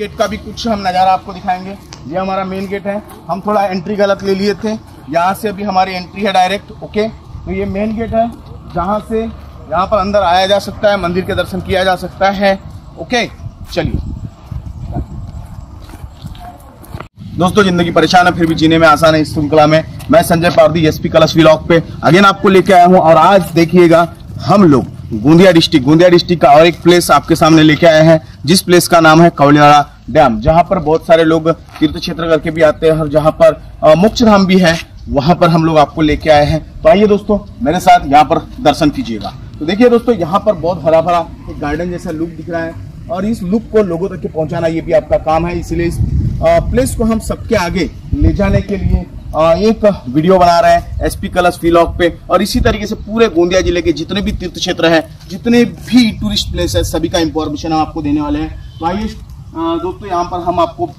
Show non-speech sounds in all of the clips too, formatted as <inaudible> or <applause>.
Gate का भी कुछ हम नज़ारा आपको दिखाएँगे। ये हमारा मेन गेट है। हम थोड़ा एंट्री गलत ले लिए थे। यहाँ से अभी हमारी एंट्री है डायरेक्ट ओके तो ये मेन गेट है। जहाँ से यहाँ पर अंदर आया जा सकता है, मंदिर के दर्शन किया जा सकता है ओके चलिए। दोस्तों, ज़िंदगी परेशान है, फिर भी जीने में आसान है इस श्रृंखला में। मैं संजय पारदी एसपी कलश व्लॉग पे। अगेन आपको लेके आया हूँ और आज देखिएगा हम लोग। गोंदिया डिस्ट्रिक्ट। गोंदिया डिस्ट्रिक्ट का और एक प्लेस आपके सामने लेके आए हैं, जिस प्लेस का नाम है कवलियाड़ा डैम, जहाँ पर बहुत सारे लोग तीर्थ क्षेत्र करके भी आते हैं और जहाँ पर मोक्ष धाम भी है, वहाँ पर हम लोग आपको लेके आए हैं। तो आइए दोस्तों, मेरे साथ यहाँ पर दर्शन कीजिएगा। तो देखिए दोस्तों, यहाँ पर बहुत हरा भरा एक गार्डन जैसा लुक दिख रहा है और इस लुक को लोगों तक के पहुंचाना ये भी आपका काम है। इसलिए इस प्लेस को हम सबके आगे ले जाने के लिए एक वीडियो बना रहे हैं एसपी कलश व्लॉग पे। और इसी तरीके से पूरे गोंदिया ज़िले के जितने भी तीर्थ क्षेत्र हैं, जितने भी टूरिस्ट प्लेस है, सभी का इंफॉर्मेशन हम आपको देने वाले हैं। तो आइए दोस्तों, यहाँ पर हम आपको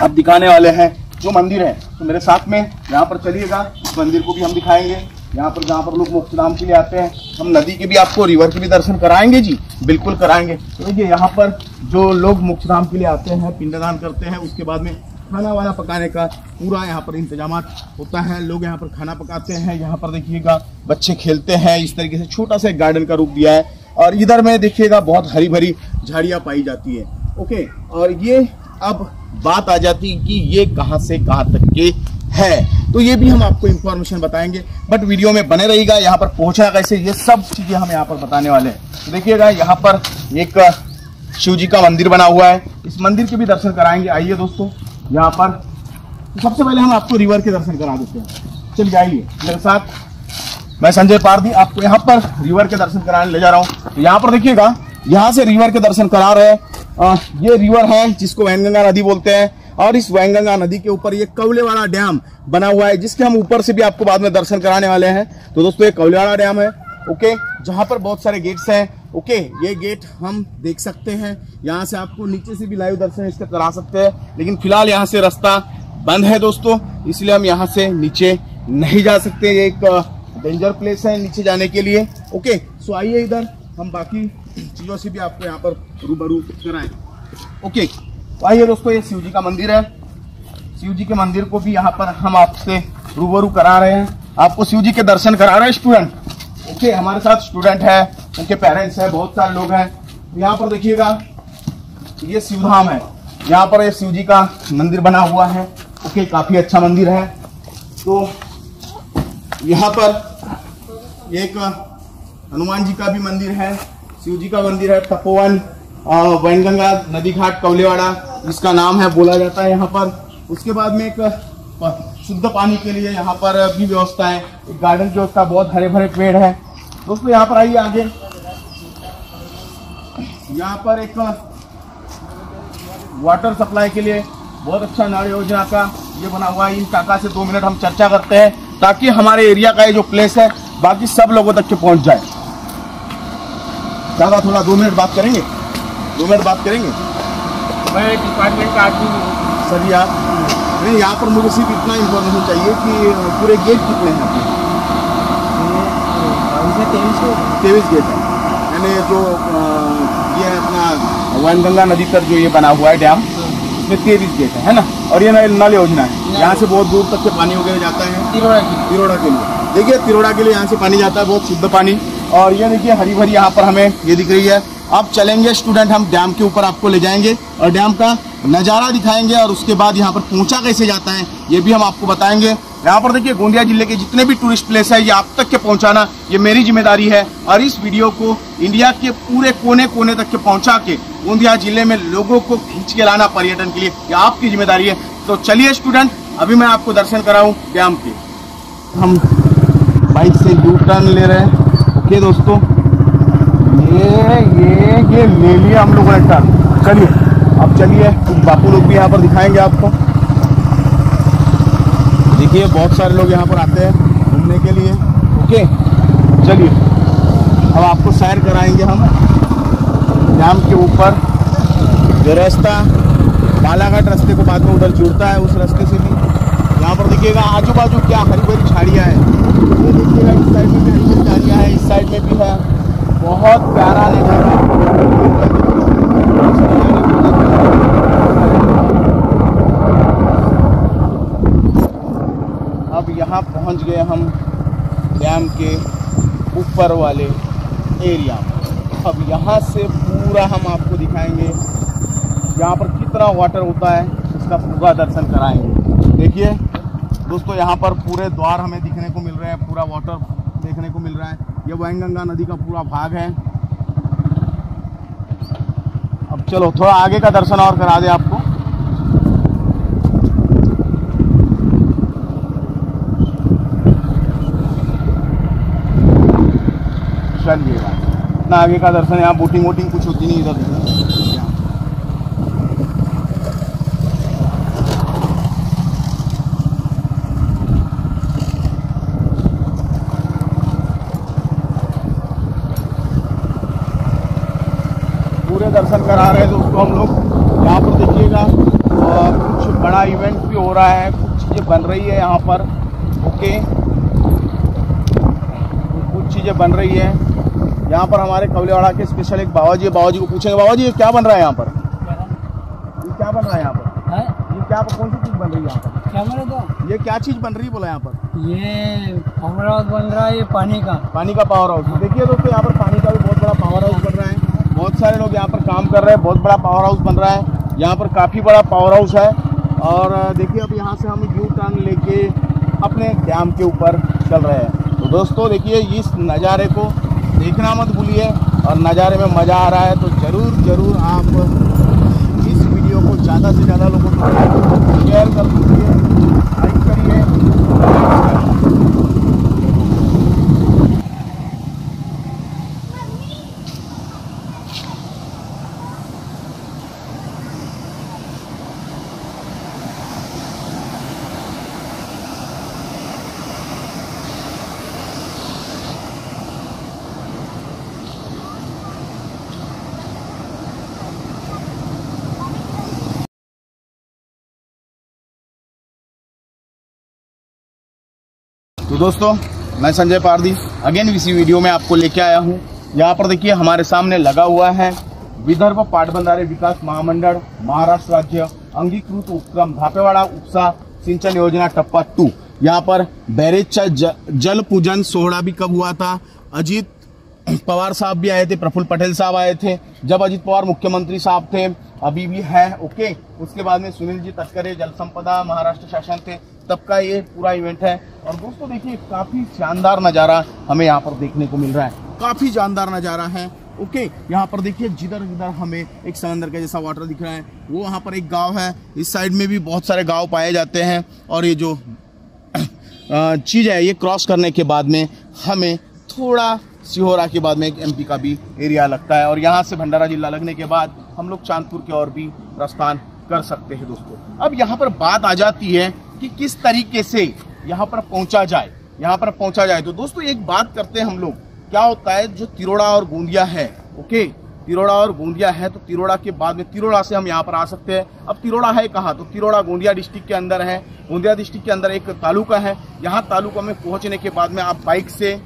अब दिखाने वाले हैं जो मंदिर है। तो मेरे साथ में यहाँ पर चलिएगा, इस मंदिर को भी हम दिखाएँगे। यहाँ पर, जहाँ पर लोग मोक्षधाम के लिए आते हैं, हम नदी के भी आपको रिवर के भी दर्शन कराएँगे जी, बिल्कुल कराएँगे। देखिए तो देखिए, यहाँ पर जो लोग मोक्षधाम के लिए आते हैं, पिंडदान करते हैं, उसके बाद में खाना वाना पकाने का पूरा यहाँ पर इंतज़ाम होता है। लोग यहाँ पर खाना पकाते हैं। यहाँ पर देखिएगा, बच्चे खेलते हैं। इस तरीके से छोटा सा गार्डन का रूप दिया है। और इधर में देखिएगा, बहुत हरी भरी झाड़ियाँ पाई जाती है। ओके? और ये अब बात आ जाती है कि ये कहाँ से कहाँ तक के है। तो ये भी हम आपको इंफॉर्मेशन बताएँगे। बट वीडियो में बने रहेगा यहाँ पर पहुँचना कैसे ये सब चीज़ें हम यहाँ पर बताने वाले हैं। तो देखिएगा, यहाँ पर एक शिव जी का मंदिर बना हुआ है। इस मंदिर के भी दर्शन कराएँगे। आइए दोस्तों। यहाँ पर। तो सबसे पहले हम आपको रिवर के दर्शन करा देते हैं। चलिए आइए मेरे साथ। मैं संजय पारदी आपको यहाँ पर रिवर के दर्शन कराने ले जा रहा हूँ। तो यहाँ पर देखिएगा, यहाँ से रिवर के दर्शन करा रहे हैं। ये रिवर है, जिसको वैनगंगा नदी बोलते हैं। और इस वैनगंगा नदी के ऊपर ये कवलेवाड़ा डैम बना हुआ है, जिसके हम ऊपर से भी आपको बाद में दर्शन कराने वाले हैं। तो दोस्तों, ये कवलेवाड़ा डैम है, ओके? जहाँ पर बहुत सारे गेट्स हैं। ओके ये गेट हम देख सकते हैं। यहाँ से आपको नीचे से भी लाइव दर्शन इसका करा सकते हैं। लेकिन फ़िलहाल यहाँ से रास्ता बंद है दोस्तों। इसलिए हम यहाँ से नीचे नहीं जा सकते। ये एक डेंजर प्लेस है नीचे जाने के लिए। ओके सो आइए इधर। हम बाकी चीज़ों से भी आपको यहाँ पर रूबरू कराएँ। ओके तो आइए दोस्तों, ये शिव जी का मंदिर है। शिव जी के मंदिर को भी यहाँ पर हम आपसे रूबरू करा रहे हैं। आपको शिव जी के दर्शन करा रहे हैं स्टूडेंट ओके हमारे साथ स्टूडेंट है, उनके पेरेंट्स है, बहुत सारे लोग हैं। यहाँ पर देखिएगा, ये शिवधाम है। यहाँ पर ये शिव जी का मंदिर बना हुआ है। ओके, काफ़ी अच्छा मंदिर है। तो यहाँ पर एक हनुमान जी का भी मंदिर है शिव जी का मंदिर है, तपोवन वैनगंगा नदी घाट, कौलेवाड़ा, जिसका नाम है, बोला जाता है यहाँ पर। उसके बाद में एक शुद्ध पानी के लिए यहाँ पर भी व्यवस्था है। एक गार्डन की व्यवस्था बहुत हरे भरे पेड़ है। दोस्तों यहाँ पर आइए आगे। यहाँ पर एक वाटर सप्लाई के लिए बहुत अच्छा नल योजना का ये बना हुआ है। इन काका से दो मिनट हम चर्चा करते हैं ताकि हमारे एरिया का ये जो प्लेस है बाकी सब लोगों तक के पहुँच जाए। दादा थोड़ा दो मिनट बात करेंगे? दो मिनट बात करेंगे? मैं डिपार्टमेंट का आदमी हूँ। सर यार नहीं यहाँ पर मुझे सिर्फ़ इतना इन्फॉर्मेशन चाहिए कि पूरे गेट कितने हैं आपके तेईस गेट है। यानी जो ये अपना वनगंगा नदी पर जो ये बना हुआ है डैम इसमें तेईस गेट है, है ना? और ये नल योजना है। यहाँ से बहुत दूर तक के पानी वगैरह जाता है। तिरोड़ा की तिरोड़ा के लिए। देखिए तिरोड़ा के लिए यहाँ से पानी जाता है बहुत शुद्ध पानी। और ये देखिए हरी भरी यहाँ पर हमें ये दिख रही है। अब चलेंगे स्टूडेंट हम डैम के ऊपर आपको ले जाएँगे और डैम का नज़ारा दिखाएँगे और उसके बाद यहाँ पर पहुँचा कैसे जाता है, ये भी हम आपको बताएँगे। यहाँ पर देखिए, गोंदिया ज़िले के जितने भी टूरिस्ट प्लेस है, ये आप तक के पहुंचाना, ये मेरी ज़िम्मेदारी है। और इस वीडियो को इंडिया के पूरे कोने कोने तक के पहुँचा के गोंदिया ज़िले में लोगों को खींच के लाना पर्यटन के लिए ये आपकी ज़िम्मेदारी है। तो चलिए स्टूडेंट अभी मैं आपको दर्शन कराऊँ डैम के। हम बाइक से यू टर्न ले रहे हैं। ओके दोस्तों। ये ये ये ले लिया हम लोगों ने टर्न चलिए, अब चलिए बापू लोग भी यहाँ पर दिखाएँगे आपको। देखिए, बहुत सारे लोग यहाँ पर आते हैं घूमने के लिए। ओके, चलिए, अब आपको सैर कराएँगे हम। डैम के ऊपर, जो रास्ता बालाघाट रास्ते को बाद में उधर जुड़ता है, उस रास्ते से भी। यहाँ पर देखिएगा आजू बाजू क्या हरी भरी झाड़ियाँ हैं। ये देखिएगा, इस साइड में भी हरी भरी झाड़ियाँ हैं, इस साइड में भी है। बहुत प्यारा नज़ारा अब यहाँ पहुँच गए हम डैम के ऊपर वाले एरिया में। अब यहाँ से पूरा हम आपको दिखाएँगे यहाँ पर कितना वाटर होता है, इसका पूरा दर्शन कराएँगे। देखिए, दोस्तों, यहाँ पर पूरे द्वार हमें दिखने को मिल रहे हैं, पूरा वाटर देखने को मिल रहा है। ये वैंगंगा नदी का पूरा भाग है। अब चलो, थोड़ा आगे का दर्शन और करा दे आपको। चलिए ना, आगे का दर्शन, यहाँ बोटिंग वोटिंग कुछ होती नहीं इधर पूरे दर्शन करा रहे हैं दोस्तों हम लोग यहाँ पर देखिएगा। और कुछ बड़ा इवेंट भी हो रहा है कुछ चीज़ें बन रही है यहाँ पर। ओके? कुछ चीज़ें बन रही है। यहाँ पर हमारे कवलेवाड़ा के स्पेशल एक बाबा जी बाबा जी को पूछेंगे बाबा जी ये क्या बन रहा है यहाँ पर? ये क्या बन रहा है यहाँ पर? है? ये क्या कौन सी चीज़ बन रही है यहाँ पर? बोले तो। ये क्या चीज़ बन रही है बोला यहाँ पर? ये अमरावत बन रहा है ये पानी का। पानी का पावर हाउस देखिए दोस्तों यहाँ पर पानी का भी बहुत बड़ा पावर हाउस बन बहुत सारे लोग यहाँ पर काम कर रहे हैं, बहुत बड़ा पावर हाउस बन रहा है, यहाँ पर काफ़ी बड़ा पावर हाउस है। और देखिए अब यहाँ से हम यू टर्न लेके अपने डैम के ऊपर चल रहे हैं। तो दोस्तों देखिए, इस नज़ारे को देखना मत भूलिए, और नज़ारे में मज़ा आ रहा है तो ज़रूर ज़रूर आप इस वीडियो को ज़्यादा से ज़्यादा लोगों को शेयर कर दीजिए लाइक करिए तो दोस्तों मैं संजय पारदी अगेन इसी वीडियो में आपको लेके आया हूँ। यहाँ पर देखिए हमारे सामने लगा हुआ है विदर्भ पाटबंधारे विकास महामंडल महाराष्ट्र राज्य अंगीकृत उपक्रम धापेवाड़ा उपसा सिंचन योजना टप्पा टू। यहाँ पर बैरेजचा ज, जल पूजन सोहरा भी कब हुआ था? अजीत पवार साहब भी आए थे प्रफुल्ल पटेल साहब आए थे। जब अजीत पवार मुख्यमंत्री साहब थे अभी भी है ओके उसके बाद में सुनील जी तटकरे जल संपदा महाराष्ट्र शासन थे। तब का ये पूरा इवेंट है। और दोस्तों देखिए, काफ़ी शानदार नज़ारा हमें यहाँ पर देखने को मिल रहा है। काफ़ी शानदार नज़ारा है। ओके, यहाँ पर देखिए जिधर जिधर हमें एक समंदर का जैसा वाटर दिख रहा है। वो वहाँ पर एक गाँव है। इस साइड में भी बहुत सारे गाँव पाए जाते हैं। और ये जो <clears throat> चीज़ है, ये क्रॉस करने के बाद में हमें थोड़ा सिहोरा के बाद में एक एमपी का भी एरिया लगता है। और यहाँ से भंडारा जिला लगने के बाद हम लोग चांदपुर के और भी प्रस्थान कर सकते हैं दोस्तों। अब यहाँ पर बात आ जाती है कि किस तरीके से यहाँ पर पहुँचा जाए यहाँ पर पहुँचा जाए। तो दोस्तों एक बात करते हैं हम लोग। क्या होता है जो तिरोड़ा और गोंदिया है ओके? तिरोड़ा और गोंदिया है तो तिरोड़ा के बाद में तिरोड़ा से हम यहाँ पर आ सकते हैं। अब तिरोड़ा है कहाँ? तो तिरोड़ा गोंदिया डिस्ट्रिक्ट के अंदर है। गोंदिया डिस्ट्रिक्ट के अंदर एक तालुका है। यहाँ तालुका में पहुँचने के बाद में आप बाइक से अ,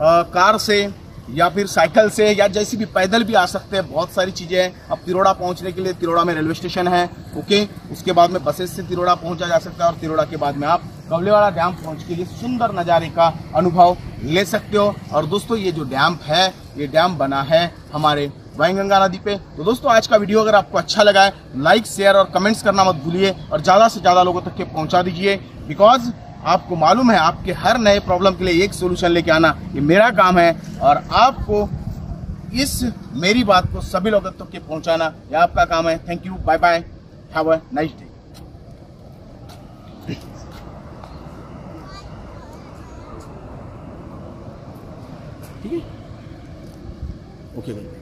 कार से या फिर साइकिल से या जैसी भी पैदल भी आ सकते हैं। बहुत सारी चीज़ें हैं। अब तिरोड़ा पहुँचने के लिए तिरोड़ा में रेलवे स्टेशन है। ओके? उसके बाद में बसेस से तिरोड़ा पहुँचा जा सकता है और तिरोड़ा के बाद में आप कवलेवाड़ा डैम पहुँच के लिए सुंदर नज़ारे का अनुभव ले सकते हो। और दोस्तों, ये जो डैम है, ये डैम बना है हमारे वाइंगंगा नदी पे। तो दोस्तों, आज का वीडियो अगर आपको अच्छा लगा है, लाइक, शेयर और कमेंट्स करना मत भूलिए और ज़्यादा से ज़्यादा लोगों तक के पहुँचा दीजिए। बिकॉज़ आपको मालूम है, आपके हर नए प्रॉब्लम के लिए एक सोल्यूशन लेके आना ये मेरा काम है और आपको इस मेरी बात को सभी लोगों तक के पहुंचाना ये आपका काम है। Thank you bye bye have a nice day ठीक है? ओके भाई